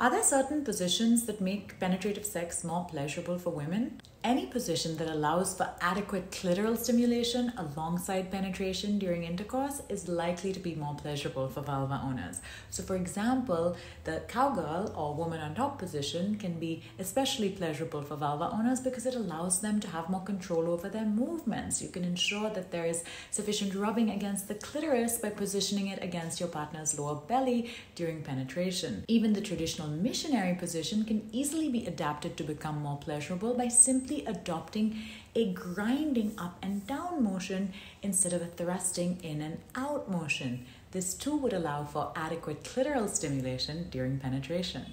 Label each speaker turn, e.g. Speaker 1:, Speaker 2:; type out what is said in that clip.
Speaker 1: Are there certain positions that make penetrative sex more pleasurable for women? Any position that allows for adequate clitoral stimulation alongside penetration during intercourse is likely to be more pleasurable for vulva owners. So, for example, the cowgirl or woman on top position can be especially pleasurable for vulva owners because it allows them to have more control over their movements. You can ensure that there is sufficient rubbing against the clitoris by positioning it against your partner's lower belly during penetration. Even the traditional missionary position can easily be adapted to become more pleasurable by simply adopting a grinding up and down motion instead of a thrusting in and out motion. This too would allow for adequate clitoral stimulation during penetration.